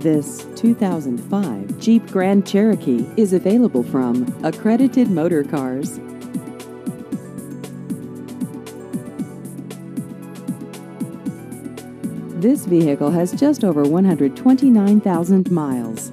This 2005 Jeep Grand Cherokee is available from Accredited Motor Cars. This vehicle has just over 129,000 miles.